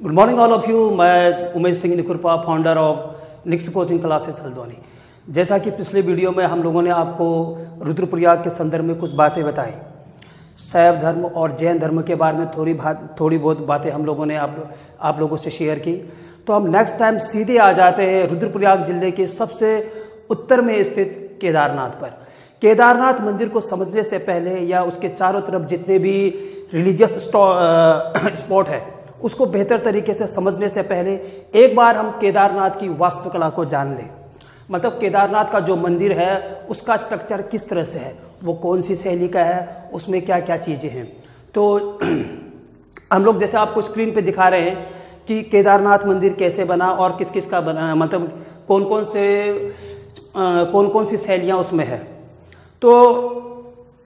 Good morning all of you मैं Umesh Singh Nikurpa founder of Nix coaching classes Haldwani. जैसा कि पिछले video में हम लोगों ने आपको रुद्रप्रयाग के संदर्भ में कुछ बातें बताई। शैव धर्म और जैन धर्म के बारे में थोड़ी बात, थोड़ी बहुत बातें हम लोगों ने आप आप लोगों से शेयर की। तो हम नेक्स्ट टाइम सीधे आ जाते हैं रुद्रप्रयाग ज़िले के सबसे उत्तर में स्थित केदारनाथ पर। केदारनाथ मंदिर को समझने से पहले या उसके चारों तरफ़ जितने भी रिलीजियस स्पॉट है उसको बेहतर तरीके से समझने से पहले एक बार हम केदारनाथ की वास्तुकला को जान लें। मतलब केदारनाथ का जो मंदिर है उसका स्ट्रक्चर किस तरह से है? वो कौन सी शैली का है? उसमें क्या क्या चीज़ें हैं? तो हम लोग जैसे आपको स्क्रीन पे दिखा रहे हैं कि केदारनाथ मंदिर कैसे बना और किस किस का बना मतलब कौन कौन से आ, कौन कौन सी शैलियाँ उसमें है। तो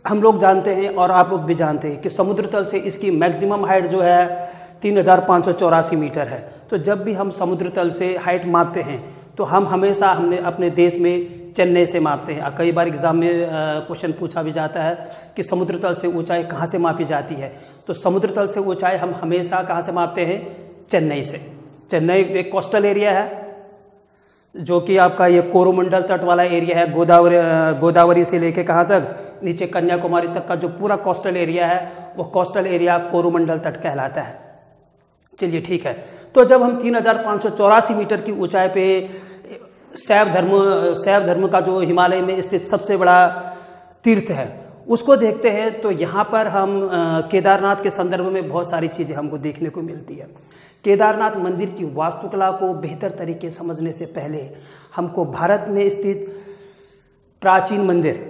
हम लोग जानते हैं और आप लोग भी जानते हैं कि समुद्र तल से इसकी मैक्सिमम हाइट जो है तीन हज़ार पाँच सौ चौरासी मीटर है। तो जब भी हम समुद्र तल से हाइट मापते हैं तो हम हमेशा हमने अपने देश में चेन्नई से मापते हैं। कई बार एग्ज़ाम में क्वेश्चन पूछा भी जाता है कि समुद्र तल से ऊंचाई कहाँ से मापी जाती है? तो समुद्र तल से ऊंचाई हम हमेशा कहाँ से मापते हैं? चेन्नई से। चेन्नई एक कोस्टल एरिया है, जो कि आपका ये कोरोमंडल तट वाला एरिया है, गोदावरी गोदावरी से लेके कहाँ तक? नीचे कन्याकुमारी तक का जो पूरा कोस्टल एरिया है, वो कोस्टल एरिया कोरोमंडल तट कहलाता है। चलिए ठीक है। तो जब हम तीन हज़ार पाँच सौ चौरासी मीटर की ऊंचाई पे, शैव धर्म शैव धर्म का जो हिमालय में स्थित सबसे बड़ा तीर्थ है, उसको देखते हैं तो यहाँ पर हम केदारनाथ के संदर्भ में बहुत सारी चीज़ें हमको देखने को मिलती है। केदारनाथ मंदिर की वास्तुकला को बेहतर तरीके समझने से पहले हमको भारत में स्थित प्राचीन मंदिर,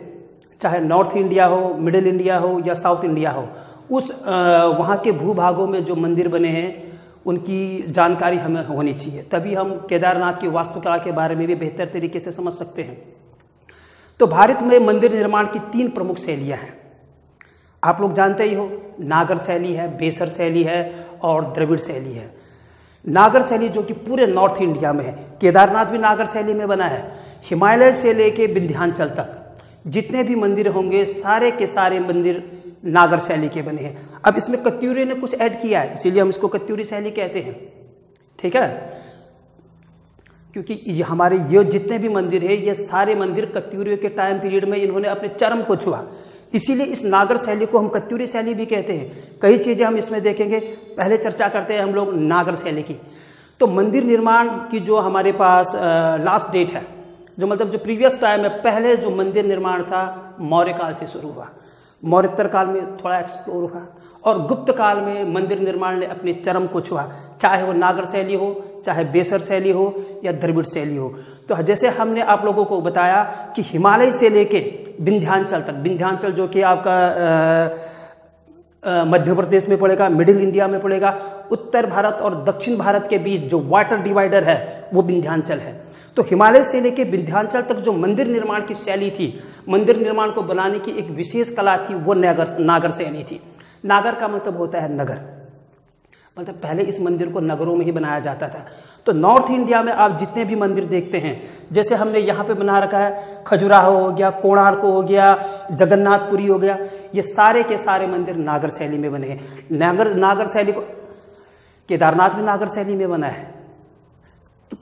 चाहे नॉर्थ इंडिया हो, मिडिल इंडिया हो या साउथ इंडिया हो, उस वहाँ के भूभागों में जो मंदिर बने हैं उनकी जानकारी हमें होनी चाहिए। तभी हम केदारनाथ की वास्तुकला के बारे में भी बेहतर तरीके से समझ सकते हैं। तो भारत में मंदिर निर्माण की तीन प्रमुख शैलियाँ हैं। आप लोग जानते ही हो, नागर शैली है, बेसर शैली है और द्रविड़ शैली है। नागर शैली जो कि पूरे नॉर्थ इंडिया में है, केदारनाथ भी नागर शैली में बना है। हिमालय से लेके विंध्याचल तक जितने भी मंदिर होंगे, सारे के सारे मंदिर नागर शैली के बने हैं। अब इसमें कत्यूरी ने कुछ ऐड किया है, इसीलिए हम इसको कत्यूरी शैली कहते हैं। ठीक है? क्योंकि ये हमारे, ये जितने भी मंदिर है, ये सारे मंदिर कत्यूरियों के टाइम पीरियड में इन्होंने अपने चरम को छुआ। इसीलिए इस नागर शैली को हम कत्यूरी शैली भी कहते हैं। कई चीज़ें हम इसमें देखेंगे। पहले चर्चा करते हैं हम लोग नागर शैली की। तो मंदिर निर्माण की जो हमारे पास लास्ट डेट है, जो मतलब जो प्रीवियस टाइम है पहले जो मंदिर निर्माण था, मौर्य काल से शुरू हुआ। मौर्योत्तर काल में थोड़ा एक्सप्लोर हुआ और गुप्त काल में मंदिर निर्माण ने अपने चरम को छुआ। चाहे वो नागर शैली हो, चाहे बेसर शैली हो या द्रविड़ शैली हो। तो जैसे हमने आप लोगों को बताया कि हिमालय से लेके विंध्यांचल तक, विंध्यांचल जो कि आपका मध्य प्रदेश में पड़ेगा, मिडिल इंडिया में पड़ेगा, उत्तर भारत और दक्षिण भारत के बीच जो वाटर डिवाइडर है, वो विंध्यांचल है। तो हिमालय से लेकर विंध्याचल तक जो मंदिर निर्माण की शैली थी, मंदिर निर्माण को बनाने की एक विशेष कला थी, वो नागर नागर शैली थी। नागर का मतलब होता है नगर। मतलब पहले इस मंदिर को नगरों में ही बनाया जाता था। तो नॉर्थ इंडिया में आप जितने भी मंदिर देखते हैं, जैसे हमने यहाँ पे बना रखा है, खजुराहो हो गया, कोणार्क हो गया, जगन्नाथपुरी हो गया, ये सारे के सारे मंदिर नागर शैली में बने हैं। नागर नागर शैली को, केदारनाथ भी नागर शैली में बना है।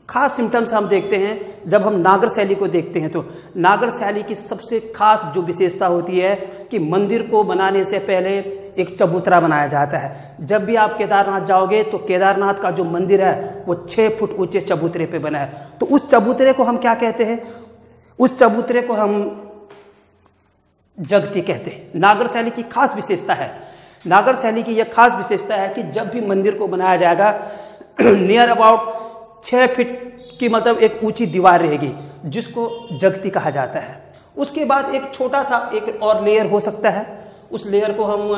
खास सिम्टम्स हम देखते हैं, जब हम नागर शैली को देखते हैं तो नागर शैली की सबसे खास जो विशेषता होती है कि मंदिर को बनाने से पहले एक चबूतरा बनाया जाता है। जब भी आप केदारनाथ जाओगे तो केदारनाथ का जो मंदिर है, वो छः फुट ऊँचे चबूतरे पे बना है। तो उस चबूतरे को हम क्या कहते हैं? उस चबूतरे को हम जगती कहते हैं। नागर शैली की खास विशेषता है। नागर शैली की यह खास विशेषता है कि जब भी मंदिर को बनाया जाएगा नियर अबाउट छः फीट की मतलब एक ऊँची दीवार रहेगी, जिसको जगती कहा जाता है। उसके बाद एक छोटा सा एक और लेयर हो सकता है। उस लेयर को हम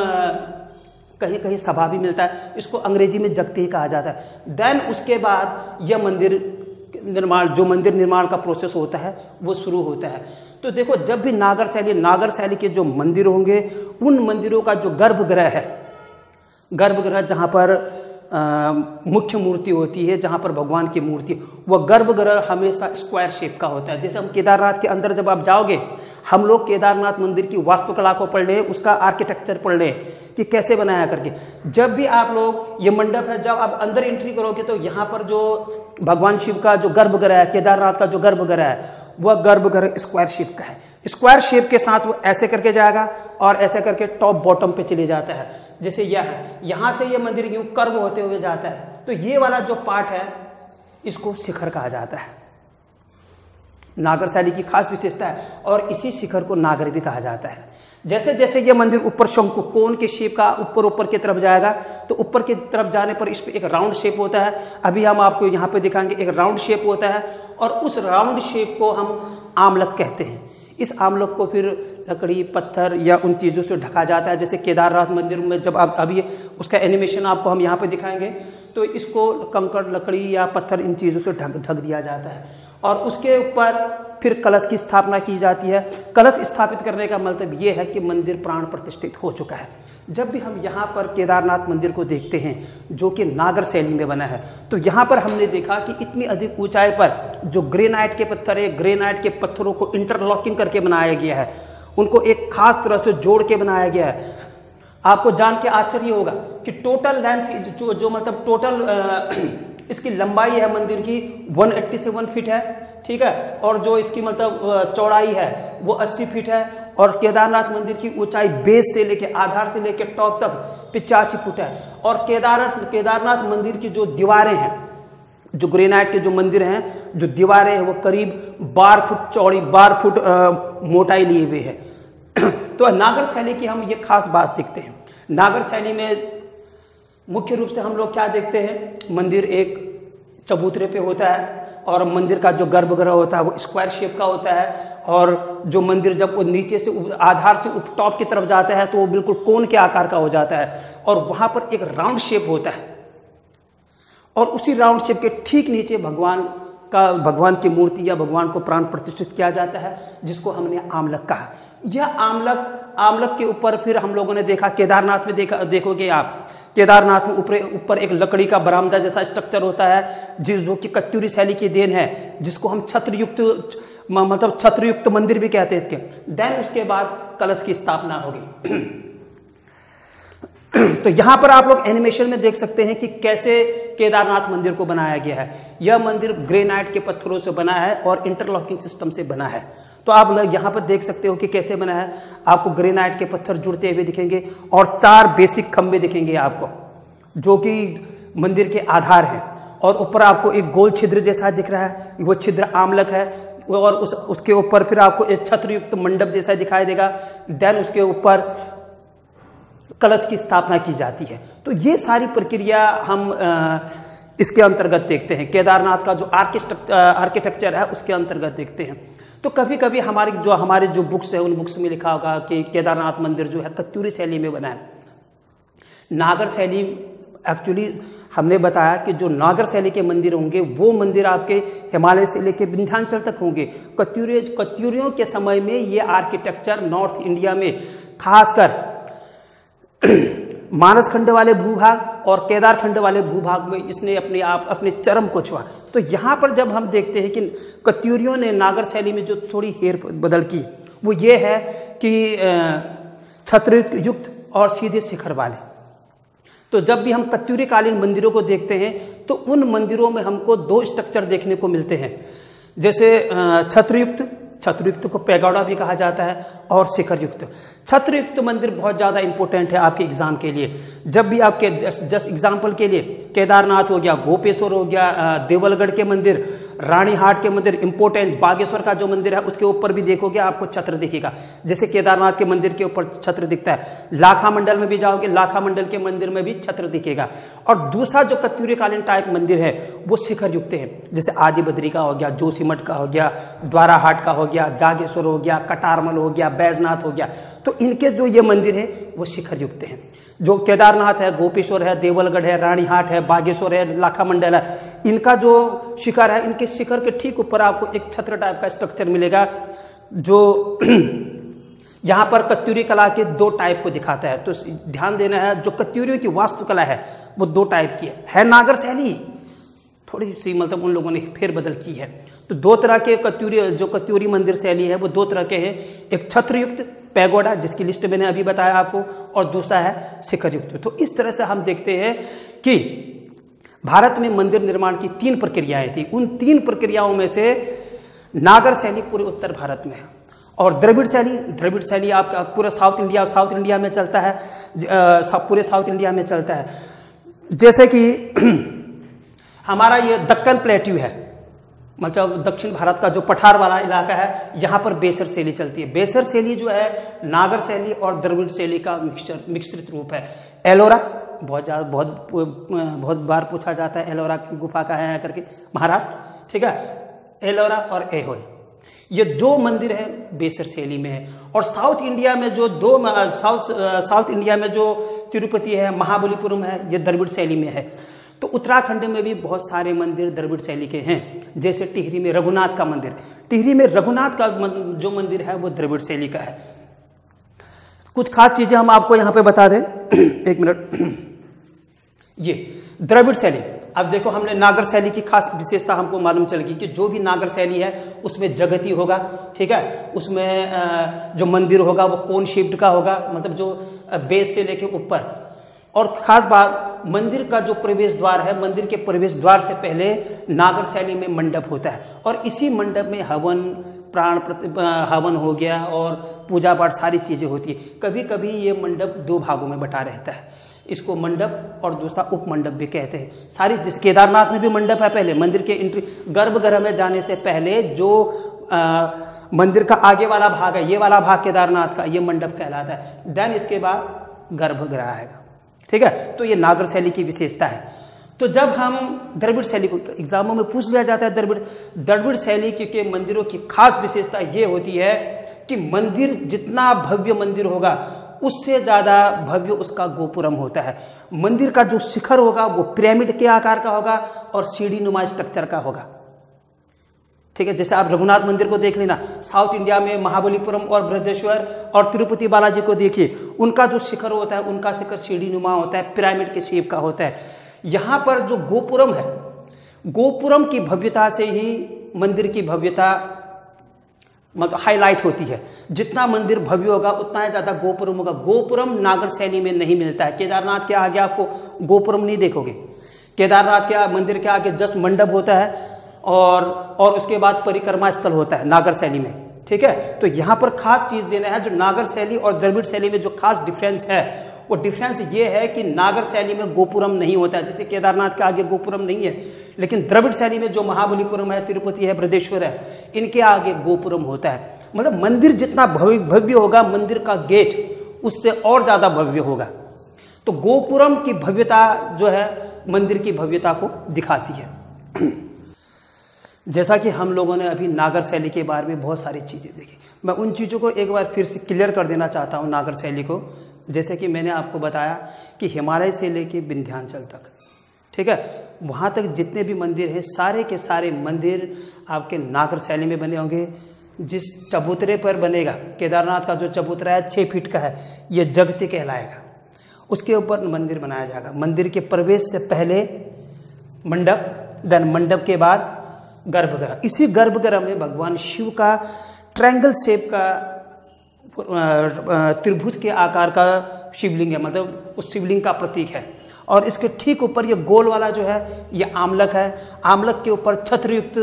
कहीं कहीं सभा भी मिलता है। इसको अंग्रेज़ी में जगती ही कहा जाता है। देन उसके बाद यह मंदिर निर्माण, जो मंदिर निर्माण का प्रोसेस होता है, वो शुरू होता है। तो देखो, जब भी नागर शैली नागर शैली के जो मंदिर होंगे, उन मंदिरों का जो गर्भगृह है, गर्भगृह जहाँ पर मुख्य मूर्ति होती है जहाँ पर भगवान की मूर्ति। वह गर्भगृह हमेशा स्क्वायर शेप का होता है। जैसे हम केदारनाथ के अंदर जब आप जाओगे, हम लोग केदारनाथ मंदिर की वास्तुकला को पढ़ रहे उसका आर्किटेक्चर पढ़ रहे कि कैसे बनाया करके। जब भी आप लोग, ये मंडप है, जब आप अंदर एंट्री करोगे तो यहाँ पर जो भगवान शिव का जो गर्भगृह है, केदारनाथ का जो गर्भगृह है वह गर्भगृह स्क्वायर शेप का है। स्क्वायर शेप के साथ वो ऐसे करके जाएगा और ऐसे करके टॉप बॉटम पे चले जाता है। जैसे यह है, यहाँ से यह मंदिर यूँ कर्व होते हुए जाता है तो ये वाला जो पार्ट है, इसको शिखर कहा जाता है। नागर शैली की खास विशेषता है, और इसी शिखर को नागर भी कहा जाता है। जैसे जैसे ये मंदिर ऊपर शंकु, कोन के शेप का ऊपर ऊपर की तरफ़ जाएगा तो ऊपर की तरफ़ जाने पर इस पर एक राउंड शेप होता है। अभी हम आपको यहाँ पे दिखाएँगे, एक राउंड शेप होता है, और उस राउंड शेप को हम आमलक कहते हैं। इस आमलक को फिर लकड़ी, पत्थर या उन चीज़ों से ढका जाता है, जैसे केदारनाथ मंदिर में जब आप अभी उसका एनिमेशन आपको हम यहाँ पर दिखाएँगे तो इसको कंकड़ लकड़ी या पत्थर इन चीज़ों से ढक ढक दिया जाता है। और उसके ऊपर फिर कलश की स्थापना की जाती है। कलश स्थापित करने का मतलब ये है कि मंदिर प्राण प्रतिष्ठित हो चुका है। जब भी हम यहाँ पर केदारनाथ मंदिर को देखते हैं, जो कि नागर शैली में बना है तो यहाँ पर हमने देखा कि इतनी अधिक ऊंचाई पर जो ग्रेनाइट के पत्थर है ग्रेनाइट के पत्थरों को इंटरलॉकिंग करके बनाया गया है। उनको एक खास तरह से जोड़ के बनाया गया है। आपको जान के आश्चर्य होगा कि टोटल लेंथ जो जो मतलब टोटल इसकी लंबाई है मंदिर की 187 फीट है, ठीक है? और जो इसकी मतलब चौड़ाई है, वो 80 फीट है और केदारनाथ मंदिर की ऊंचाई बेस से लेके आधार से लेके टॉप तक पिचासी फुट है। और केदारनाथ केदारनाथ मंदिर की जो दीवारें हैं, जो ग्रेनाइट के जो मंदिर हैं, जो दीवारें हैं, वो करीब बारह फुट चौड़ी, बारह फुट मोटाई लिए हुए है। तो नागर शैली की हम ये खास बात देखते हैं। नागर शैली में मुख्य रूप से हम लोग क्या देखते हैं? मंदिर एक चबूतरे पे होता है। और मंदिर का जो गर्भगृह होता है, वो स्क्वायर शेप का होता है और जो मंदिर जब वो नीचे से आधार से टॉप की तरफ़ जाता है तो वो बिल्कुल कोन के आकार का हो जाता है और वहाँ पर एक राउंड शेप होता है। और उसी राउंड शेप के ठीक नीचे भगवान का, भगवान की मूर्ति या भगवान को प्राण प्रतिष्ठित किया जाता है, जिसको हमने आमलक कहा। यह आमलक आमलक के ऊपर फिर हम लोगों ने देखा, केदारनाथ में देखा, देखोगे आप केदारनाथ में ऊपर ऊपर एक लकड़ी का बरामदा जैसा स्ट्रक्चर होता है, जिस जो कि कत्यूरी शैली की देन है, जिसको हम छत्रयुक्त मतलब छत्रयुक्त मंदिर भी कहते हैं इसके। देन उसके बाद कलश की स्थापना होगी। तो यहाँ पर आप लोग एनिमेशन में देख सकते हैं कि कैसे केदारनाथ मंदिर को बनाया गया है। यह मंदिर ग्रेनाइट के पत्थरों से बना है और इंटरलॉकिंग सिस्टम से बना है। तो आप लोग यहाँ पर देख सकते हो कि कैसे बना है। आपको ग्रेनाइट के पत्थर जुड़ते हुए दिखेंगे और चार बेसिक खंबे दिखेंगे आपको, जो कि मंदिर के आधार हैं। और ऊपर आपको एक गोल छिद्र जैसा दिख रहा है, वो छिद्र आमलक है और उस, उसके ऊपर फिर आपको एक छत्रयुक्त मंडप जैसा दिखाई देगा। देन उसके ऊपर कलश की स्थापना की जाती है। तो ये सारी प्रक्रिया हम इसके अंतर्गत देखते हैं। केदारनाथ का जो आर्किटेक्चर है, उसके अंतर्गत देखते हैं। तो कभी कभी हमारे जो हमारे जो बुक्स है, उन बुक्स में लिखा होगा कि केदारनाथ मंदिर जो है कत्यूरी शैली में बना है। नागर शैली एक्चुअली हमने बताया कि जो नागर शैली के मंदिर होंगे, वो मंदिर आपके हिमालय से लेकर विंध्याचल तक होंगे। कत्यूरी, कत्यूरियों के समय में ये आर्किटेक्चर नॉर्थ इंडिया में, खासकर मानस खंड वाले भूभाग और केदार खंड वाले भूभाग में इसने अपने आप, अपने चरम को छुआ। तो यहाँ पर जब हम देखते हैं कि कत्यूरियों ने नागर शैली में जो थोड़ी हेर बदल की, वो ये है कि छत्र युक्त और सीधे शिखर वाले तो जब भी हम कत्यूरीकालीन मंदिरों को देखते हैं तो उन मंदिरों में हमको दो स्ट्रक्चर देखने को मिलते हैं। जैसे छत्रयुक्त छत्रयुक्त को पैगौड़ा भी कहा जाता है, और शिखर युक्त छत्रयुक्त मंदिर बहुत ज़्यादा इंपॉर्टेंट है आपके एग्ज़ाम के लिए। जब भी आपके जस्ट एग्ज़ाम्पल के लिए, केदारनाथ हो गया, गोपेश्वर हो गया देवलगढ़ के मंदिर, रानीहाट के मंदिर इंपोर्टेंट बागेश्वर का जो मंदिर है, उसके ऊपर भी देखोगे आपको छत्र दिखेगा। जैसे केदारनाथ के मंदिर के ऊपर छत्र दिखता है, लाखा मंडल में भी जाओगे, लाखा मंडल के मंदिर में भी छत्र दिखेगा। और दूसरा जो कत्यूरीकालीन टाइप मंदिर है, वो शिखर युक्त है। जैसे आदि बद्री का हो गया, जोशीमठ का हो गया, द्वाराहाट का हो गया, जागेश्वर हो गया, कटारमल हो गया, बैजनाथ हो गया। तो इनके जो ये मंदिर है वो शिखर युक्त हैं। जो केदारनाथ है गोपेश्वर है देवलगढ़ है रानीहाट है बागेश्वर है लाखा मंडल है इनका जो शिखर है इनके शिखर के ठीक ऊपर आपको एक छत्र टाइप का स्ट्रक्चर मिलेगा जो यहाँ पर कत्यूरी कला के दो टाइप को दिखाता है। तो ध्यान देना है जो कत्यूरियों की वास्तुकला है वो दो टाइप की है, है नागर शैली थोड़ी सी मतलब उन लोगों ने फेर बदल की है। तो दो तरह के कत्यूरी जो कत्यूरी मंदिर शैली है वो दो तरह के हैं। एक छत्रयुक्त पैगोडा, जिसकी लिस्ट मैंने अभी बताया आपको, और दूसरा है शिखर युक्त। तो इस तरह से हम देखते हैं कि भारत में मंदिर निर्माण की तीन प्रक्रियाएँ थी। उन तीन प्रक्रियाओं में से नागर शैली पूरे उत्तर भारत में है। और द्रविड़ शैली द्रविड़ शैली आपका पूरा साउथ इंडिया साउथ इंडिया में चलता है पूरे साउथ इंडिया में चलता है। जैसे कि हमारा ये दक्कन प्लेट्यू है। मतलब दक्षिण भारत का जो पठार वाला इलाका है, यहाँ पर बेसर शैली चलती है। बेसर शैली जो है, नागर शैली और द्रविड़ शैली का मिक्सचर, मिश्रित रूप है। एलोरा, बहुत ज़्यादा, बहुत बहुत बार पूछा जाता है, एलोरा की गुफा का है करके। महाराष्ट्र, ठीक है? एलोरा और एहोल। ये दो मंदिर है बेसर शैली में। है और साउथ इंडिया में जो दो, साउथ साउथ इंडिया में जो तिरुपति है, महाबलीपुरम है, ये द्रविड़ शैली में है। तो उत्तराखंड में भी बहुत सारे मंदिर द्रविड़ शैली के हैं। जैसे टिहरी में रघुनाथ का मंदिर। टिहरी में रघुनाथ का जो मंदिर है, वो द्रविड़ शैली का है। कुछ खास चीज़ें हम आपको यहाँ पे बता दें। एक मिनट। ये, द्रविड़ शैली। अब देखो, हमने नागर शैली की खास विशेषता हमको मालूम चल गई कि जो भी नागर शैली है, उसमें जगती होगा, ठीक है? उसमें जो मंदिर होगा, वो कौन शिफ्ट का होगा। मतलब जो बेस से लेके ऊपर और खास बात मंदिर का जो प्रवेश द्वार है मंदिर के प्रवेश द्वार से पहले नागर शैली में मंडप होता है। और इसी मंडप में हवन प्राण हवन हो गया और पूजा पाठ सारी चीज़ें होती है। कभी कभी ये मंडप दो भागों में बटा रहता है। इसको मंडप और दूसरा उपमंडप भी कहते हैं। सारी जिस केदारनाथ में भी मंडप है पहले मंदिर के एंट्री गर्भगृह में जाने से पहले जो आ, मंदिर का आगे वाला भाग है ये वाला भाग केदारनाथ का ये मंडप कहलाता है। देन इसके बाद गर्भगृह आएगा। ठीक है? तो ये नागर शैली की विशेषता है। तो जब हम द्रविड़ शैली को एग्जामों में पूछ लिया जाता है द्रविड़ द्रविड़ शैली के मंदिरों की खास विशेषता ये होती है कि मंदिर जितना भव्य मंदिर होगा, उससे ज़्यादा भव्य उसका गोपुरम होता है। मंदिर का जो शिखर होगा, वो पिरामिड के आकार का होगा और सीढ़ी नुमा स्ट्रक्चर का होगा। ठीक है, जैसे आप रघुनाथ मंदिर को देख लेना, साउथ इंडिया में महाबलीपुरम और बृहदेश्वर और तिरुपति बालाजी को देखिए, उनका जो शिखर होता है, उनका शिखर सीढ़ी नुमा होता है, पिरामिड के शेप का होता है। यहाँ पर जो गोपुरम है, गोपुरम की भव्यता से ही मंदिर की भव्यता मतलब हाईलाइट होती है। जितना मंदिर भव्य होगा, उतना ही ज़्यादा गोपुरम होगा। गोपुरम नागर शैली में नहीं मिलता है। केदारनाथ के आगे आपको गोपुरम नहीं देखोगे। केदारनाथ के मंदिर के आगे जस्ट मंडप होता है। और और उसके बाद परिक्रमा स्थल होता है, नागर शैली में, ठीक है? तो यहाँ पर खास चीज़ देना है जो नागर शैली और द्रविड़ शैली में जो खास डिफरेंस है, वो डिफरेंस ये है कि नागर शैली में गोपुरम नहीं होता है, जैसे केदारनाथ के आगे गोपुरम नहीं है, लेकिन द्रविड़ शैली में जो महाबलीपुरम है, तिरुपति है, बृहदेश्वर है, इनके आगे गोपुरम होता है। मतलब मंदिर जितना भव्य होगा, मंदिर का गेट उससे और ज़्यादा भव्य होगा। तो गोपुरम की भव्यता जो है, मंदिर की भव्यता को दिखाती है। जैसा कि हम लोगों ने अभी नागर शैली के बारे में बहुत सारी चीज़ें देखी। मैं उन चीज़ों को एक बार फिर से क्लियर कर देना चाहता हूँ नागर शैली को। जैसे कि मैंने आपको बताया कि हिमालय से लेके विंध्याचल तक, ठीक है? वहाँ तक जितने भी मंदिर हैं, सारे के सारे मंदिर आपके नागर शैली में बने होंगे। जिस चबूतरे पर बनेगा, केदारनाथ का जो चबूतरा है छः फीट का है, ये जगती कहलाएगा। उसके ऊपर मंदिर बनाया जाएगा। मंदिर के प्रवेश से पहले मंडप, देन मंडप के बाद गर्भगृह इसी गर्भगृह में भगवान शिव का ट्रायंगल शेप का त्रिभुज के आकार का शिवलिंग है मतलब उस शिवलिंग का प्रतीक है। और इसके ठीक ऊपर ये गोल वाला जो है, ये आमलक है। आमलक के ऊपर छत्रयुक्त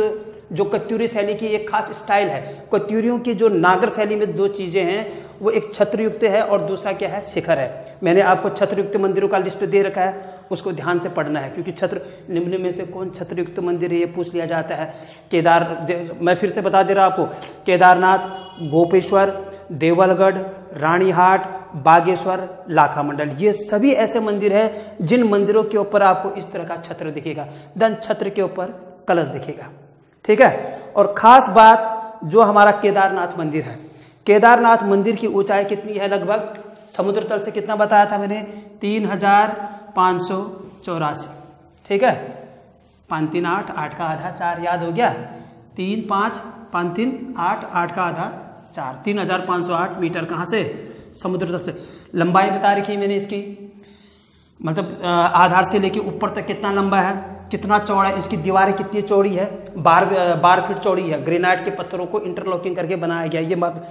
जो कत्यूरी शैली की एक खास स्टाइल है। कत्यूरियों की जो नागर शैली में दो चीज़ें हैं, वो एक छत्रयुक्त है और दूसरा क्या है, शिखर है। मैंने आपको छत्रयुक्त मंदिरों का लिस्ट दे रखा है, उसको ध्यान से पढ़ना है, क्योंकि छत्र, निम्न में से कौन छत्रयुक्त मंदिर है, ये पूछ लिया जाता है। केदार मैं फिर से बता दे रहा आपको, केदारनाथ, गोपेश्वर, देवलगढ़, रानीहाट, बागेश्वर, लाखा मंडल, ये सभी ऐसे मंदिर हैं, जिन मंदिरों के ऊपर आपको इस तरह का छत्र दिखेगा। दन छत्र के ऊपर कलश दिखेगा। ठीक है? और खास बात, जो हमारा केदारनाथ मंदिर है। केदारनाथ मंदिर की ऊंचाई कितनी है लगभग? समुद्र तल से कितना बताया था मैंने? तीन हज़ार पाँच सौ चौरासी। ठीक है? पाँच तीन आठ आठ का आधा चार, याद हो गया? तीन पाँच पाँच तीन आठ आठ का आधा चार। तीन हज़ार पाँच सौ आठ मीटर कहाँ से? समुद्र तल से। लंबाई बता रखी है मैंने इसकी। मतलब आधार से लेके ऊपर तक कितना लंबा है? कितना चौड़ा है इसकी दीवारें कितनी चौड़ी है बार बार फीट चौड़ी है ग्रेनाइट के पत्थरों को इंटरलॉकिंग करके बनाया गया ये बात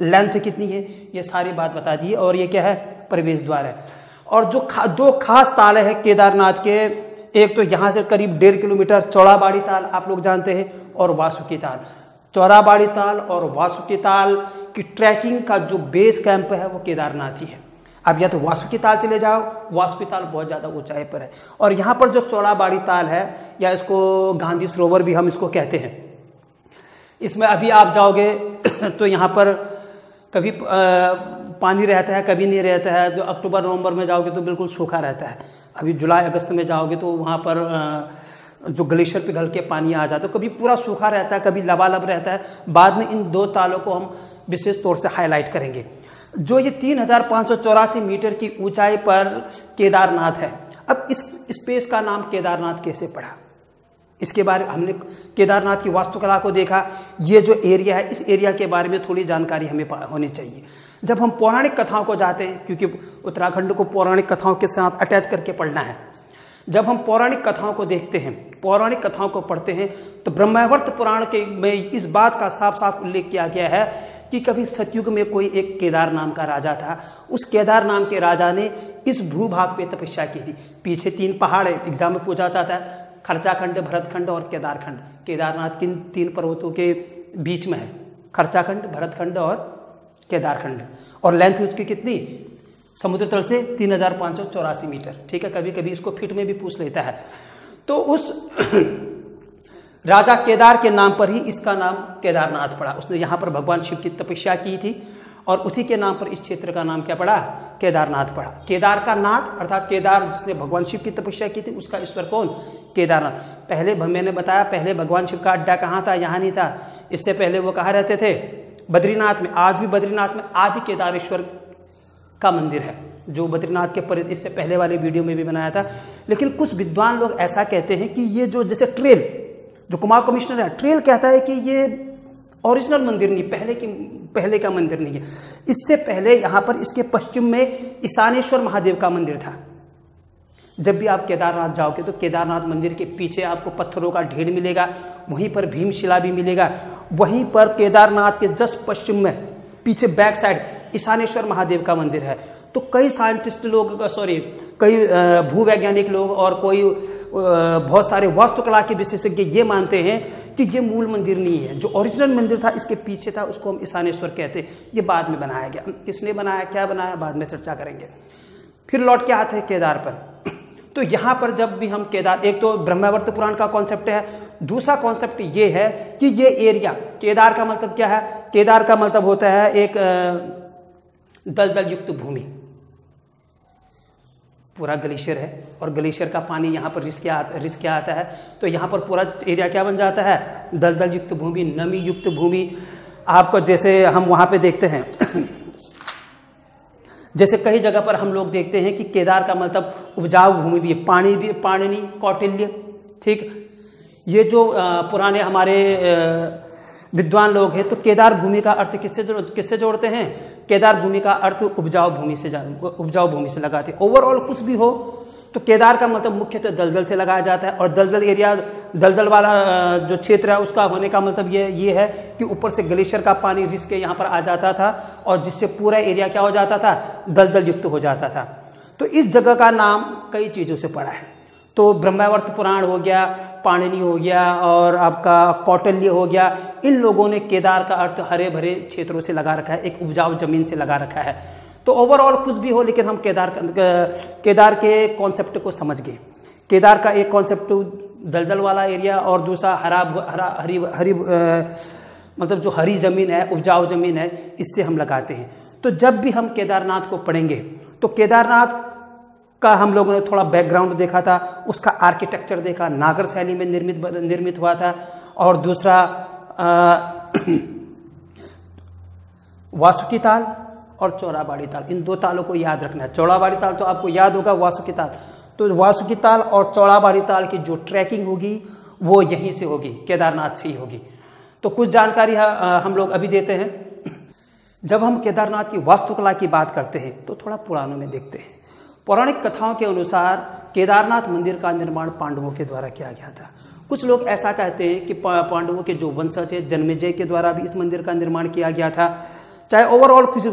लेंथ कितनी है ये सारी बात बता दी और ये क्या है प्रवेश द्वार है। और जो खा, दो खास ताले हैं केदारनाथ के एक तो यहाँ से करीब डेढ़ किलोमीटर चौड़ाबाड़ी ताल आप लोग जानते हैं और वासुकी ताल। चौराबाड़ी ताल और वासुकी ताल की ट्रैकिंग का जो बेस कैंप है वो केदारनाथ ही है। अब या तो वासुकी ताल चले जाओ। वासुकी ताल बहुत ज़्यादा ऊंचाई पर है। और यहाँ पर जो चौड़ाबाड़ी ताल है, या इसको गांधी सरोवर भी हम इसको कहते हैं। इसमें अभी आप जाओगे तो यहाँ पर कभी पानी रहता है, कभी नहीं रहता है। जो अक्टूबर, नवंबर में जाओगे तो बिल्कुल सूखा रहता है। अभी जुलाई, अगस्त में जाओगे तो वहाँ पर जो ग्लेशियर पिघल के पानी आ जाता है तो कभी पूरा सूखा रहता है, कभी लबालब रहता है। बाद में इन दो तालों को हम विशेष तौर से हाईलाइट करेंगे। जो ये तीन हज़ार पाँच सौ चौरासी मीटर की ऊंचाई पर केदारनाथ है। अब इस स्पेस का नाम केदारनाथ कैसे पड़ा? इसके बारे में हमने केदारनाथ की वास्तुकला को देखा। ये जो एरिया है, इस एरिया के बारे में थोड़ी जानकारी हमें होनी चाहिए। जब हम पौराणिक कथाओं को जाते हैं, क्योंकि उत्तराखंड को पौराणिक कथाओं के साथ अटैच करके पढ़ना है। जब हम पौराणिक कथाओं को देखते हैं, पौराणिक कथाओं को पढ़ते हैं तो ब्रह्मावर्त पुराण के में इस बात का साफ़ साफ़ उल्लेख किया गया है कि कभी सतयुग में कोई एक केदार नाम का राजा था। उस केदार नाम के राजा ने इस भूभाग पे तपस्या की थी। पीछे तीन पहाड़ है। एग्ज़ाम में पूछा जाता है, खर्चाखंड, भरतखंड और केदारखंड। केदारनाथ किन तीन पर्वतों के बीच में है? खर्चाखंड, भरतखंड और केदारखंड। और लेंथ उसकी कितनी? समुद्र तल से तीन हज़ार सौ चौरासी मीटर। ठीक है कभी कभी इसको फिट में भी पूछ लेता है। तो उस राजा केदार के नाम पर ही इसका नाम केदारनाथ पड़ा। उसने यहाँ पर भगवान शिव की तपस्या की थी और उसी के नाम पर इस क्षेत्र का नाम क्या पड़ा? केदारनाथ पड़ा। केदार का नाथ, अर्थात केदार जिसने भगवान शिव की तपस्या की थी, उसका ईश्वर कौन? केदारनाथ। पहले मैंने बताया, पहले भगवान शिव का अड्डा कहाँ था? यहाँ नहीं था। इससे पहले वो कहाँ रहते थे? बद्रीनाथ में। आज भी बद्रीनाथ में आदि केदारेश्वर का मंदिर है, जो बद्रीनाथ के परित इससे पहले वाले वीडियो में भी बनाया था। लेकिन कुछ विद्वान लोग ऐसा कहते हैं कि ये जो, जैसे ट्रेल जो कुमार कमिश्नर है, ट्रेल कहता है कि ये ओरिजिनल मंदिर नहीं, पहले की, पहले का मंदिर नहीं है। इससे पहले यहाँ पर इसके पश्चिम में ईशानेश्वर महादेव का मंदिर था। जब भी आप केदारनाथ जाओगे तो केदारनाथ मंदिर के पीछे आपको पत्थरों का ढेर मिलेगा, वहीं पर भीमशिला भी मिलेगा। वहीं पर केदारनाथ के जस्ट पश्चिम में, पीछे बैक साइड ईशानेश्वर महादेव का मंदिर है। तो कई साइंटिस्ट लोग, सॉरी, कई भूवैज्ञानिक लोग और कोई बहुत सारे वास्तुकला के विशेषज्ञ ये मानते हैं कि ये मूल मंदिर नहीं है। जो ओरिजिनल मंदिर था, इसके पीछे था, उसको हम ईशानेश्वर कहते हैं। ये बाद में बनाया गया। किसने बनाया, क्या बनाया, बाद में चर्चा करेंगे। फिर लौट के आते हैं केदार पर। तो यहाँ पर जब भी हम केदार, एक तो ब्रह्मावर्त पुराण का कॉन्सेप्ट है। दूसरा कॉन्सेप्ट ये है कि ये एरिया केदार का मतलब क्या है? केदार का मतलब होता है एक दलदल युक्त भूमि। पूरा ग्लेशियर है और ग्लेशियर का पानी यहाँ पर रिस क्या रिस क्या आता है। तो यहाँ पर पूरा एरिया क्या बन जाता है? दलदल युक्त भूमि, नमी युक्त भूमि। आपको जैसे हम वहाँ पे देखते हैं, जैसे कई जगह पर हम लोग देखते हैं कि केदार का मतलब उपजाऊ भूमि भी है। पानी भी पाणिनी कौटिल्य, ठीक? ये जो पुराने हमारे विद्वान लोग हैं तो केदार भूमि का अर्थ किससे किससे जोड़ते हैं? केदार भूमि का अर्थ उपजाऊ भूमि से उपजाऊ भूमि से लगाते। ओवरऑल कुछ भी हो तो केदार का मतलब मुख्यतः तो दलदल से लगाया जाता है और दलदल एरिया दलदल वाला जो क्षेत्र है, उसका होने का मतलब ये ये है कि ऊपर से ग्लेशियर का पानी रिस के यहाँ पर आ जाता था और जिससे पूरा एरिया क्या हो जाता था? दलदल युक्त हो जाता था। तो इस जगह का नाम कई चीज़ों से पड़ा है। तो ब्रह्मावर्त पुराण हो गया, पाणिनि हो गया और आपका कौटल्य हो गया, इन लोगों ने केदार का अर्थ हरे भरे क्षेत्रों से लगा रखा है, एक उपजाऊ ज़मीन से लगा रखा है। तो ओवरऑल कुछ भी हो, लेकिन हम केदार केदार के कॉन्सेप्ट को समझ गए। केदार का एक कॉन्सेप्ट दलदल वाला एरिया और दूसरा हरा हरा, हरी हरी मतलब जो हरी ज़मीन है, उपजाऊ ज़मीन है, इससे हम लगाते हैं। तो जब भी हम केदारनाथ को पढ़ेंगे तो केदारनाथ का हम लोगों ने थोड़ा बैकग्राउंड देखा था, उसका आर्किटेक्चर देखा, नागर शैली में निर्मित निर्मित हुआ था, और दूसरा वासुकी ताल और चौराबाड़ी ताल। इन दो तालों को याद रखना है। चौड़ाबाड़ी ताल तो आपको याद होगा, वासुकी ताल। तो वासुकी ताल और चौड़ाबाड़ी ताल की जो ट्रैकिंग होगी, वो यहीं से होगी, केदारनाथ से ही होगी। तो कुछ जानकारी हम लोग अभी देते हैं। जब हम केदारनाथ की वास्तुकला की बात करते हैं तो थोड़ा पुराणों में देखते हैं। पौराणिक कथाओं के अनुसार केदारनाथ मंदिर का निर्माण पांडवों के द्वारा किया गया था। कुछ लोग ऐसा कहते हैं कि पांडवों के जो वंशज है, जन्मेजय के द्वारा भी इस मंदिर का निर्माण किया गया था, चाहे ओवरऑल किसी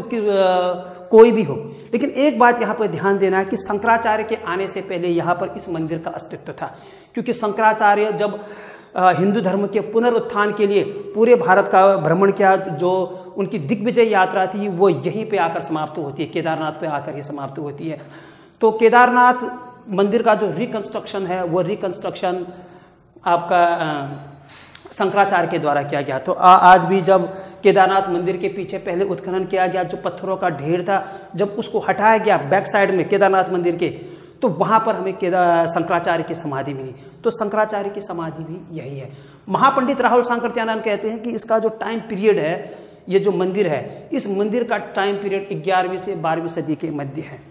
कोई भी हो। लेकिन एक बात यहाँ पर ध्यान देना है कि शंकराचार्य के आने से पहले यहाँ पर इस मंदिर का अस्तित्व था। क्योंकि शंकराचार्य जब हिंदू धर्म के पुनरुत्थान के लिए पूरे भारत का भ्रमण किया, जो उनकी दिग्विजय यात्रा थी, वो यहीं पे आकर समाप्त होती है, केदारनाथ पे आकर ही समाप्त होती है। तो केदारनाथ मंदिर का जो रिकंस्ट्रक्शन है वो रिकंस्ट्रक्शन आपका शंकराचार्य के द्वारा किया गया। तो आ, आज भी जब केदारनाथ मंदिर के पीछे पहले उत्खनन किया गया जो पत्थरों का ढेर था जब उसको हटाया गया बैक साइड में केदारनाथ मंदिर के तो वहाँ पर हमें केदार शंकराचार्य की समाधि मिली। तो शंकराचार्य की समाधि भी यही है। महापंडित राहुल सांकृत्यानंद कहते हैं कि इसका जो टाइम पीरियड है ये जो मंदिर है इस मंदिर का टाइम पीरियड ग्यारहवीं से बारहवीं सदी के मध्य है।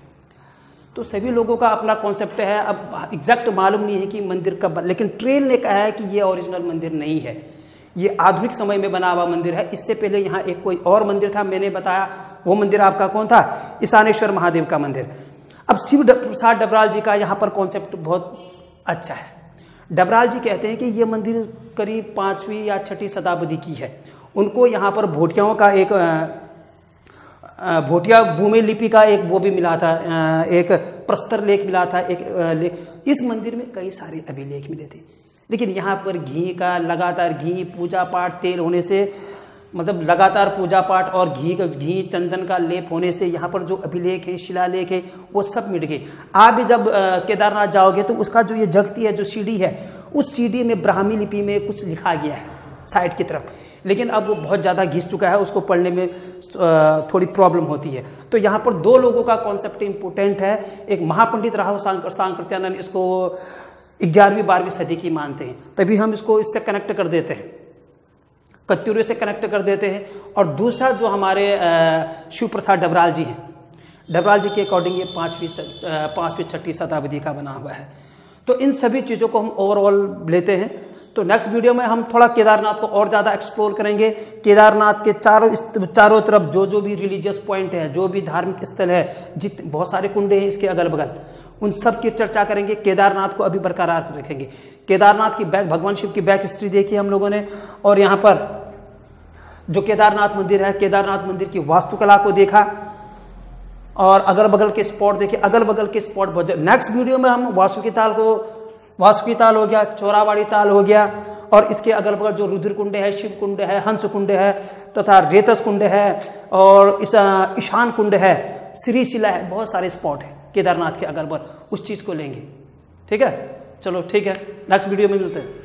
तो सभी लोगों का अपना कॉन्सेप्ट है। अब एग्जैक्ट मालूम नहीं है कि मंदिर कब बना, लेकिन ट्रेन ने कहा है कि ये ओरिजिनल मंदिर नहीं है। ये आधुनिक समय में बना हुआ मंदिर है। इससे पहले यहाँ एक कोई और मंदिर था, मैंने बताया। वो मंदिर आपका कौन था? ईशानेश्वर महादेव का मंदिर। अब शिव प्रसाद डबराल जी का यहाँ पर कॉन्सेप्ट बहुत अच्छा है। डबराल जी कहते हैं कि ये मंदिर करीब पाँचवीं या छठी शताब्दी की है। उनको यहाँ पर भोटियाओं का एक भोटिया भूमि लिपि का एक वो भी मिला था एक प्रस्तर लेख मिला था, एक लेख इस मंदिर में कई सारे अभिलेख मिले थे। लेकिन यहाँ पर घी का लगातार घी पूजा पाठ तेल होने से मतलब लगातार पूजा पाठ और घी का, घी चंदन का लेप होने से यहाँ पर जो अभिलेख है, शिलालेख है, वो सब मिट गए। आप भी जब केदारनाथ जाओगे तो उसका जो ये जगती है, जो सीढ़ी है, उस सीढ़ी में ब्राह्मी लिपि में कुछ लिखा गया है, साइड की तरफ़। लेकिन अब वो बहुत ज़्यादा घिस चुका है, उसको पढ़ने में थोड़ी प्रॉब्लम होती है। तो यहाँ पर दो लोगों का कॉन्सेप्ट इम्पोर्टेंट है। एक महापंडित राहुल सांकर सांकृत्यानंद इसको ग्यारहवीं, बारहवीं सदी की मानते हैं। तभी हम इसको, इससे कनेक्ट कर देते हैं। कत्यूरे से कनेक्ट कर देते हैं। और दूसरा जो हमारे शिव प्रसाद डबराल जी हैं। डबराल जी के अकॉर्डिंग ये पाँचवीं पाँचवीं छठी शताब्दी का बना हुआ है। तो इन सभी चीज़ों को हम ओवरऑल लेते हैं। तो नेक्स्ट वीडियो में हम थोड़ा केदारनाथ को और ज़्यादा एक्सप्लोर करेंगे। केदारनाथ के चारों चारों तरफ़ जो जो भी रिलीजियस पॉइंट है, जो भी धार्मिक स्थल है, जित, बहुत सारे कुंडे हैं इसके अगल बगल उन सब की चर्चा करेंगे। केदारनाथ को अभी बरकरार रखेंगे। केदारनाथ की बैक भगवान शिव की बैक हिस्ट्री देखी हम लोगों ने, और यहाँ पर जो केदारनाथ मंदिर है, केदारनाथ मंदिर की वास्तुकला को देखा, और अगल बगल के स्पॉट देखे। अगल बगल के स्पॉट नेक्स्ट वीडियो में हम वासुकी ताल को वासुकी ताल हो गया, चोरावाड़ी ताल हो गया, और इसके अगल बगल जो रुद्र कुंड है शिव कुंड है हंस कुंड है, तथा तो रेतस कुंड है, और इस ईशान कुंड है, श्रीशिला है, बहुत सारे स्पॉट हैं, केदारनाथ के अगल बगल उस चीज़ को लेंगे। ठीक है? चलो, ठीक है नेक्स्ट वीडियो में मिलते हैं।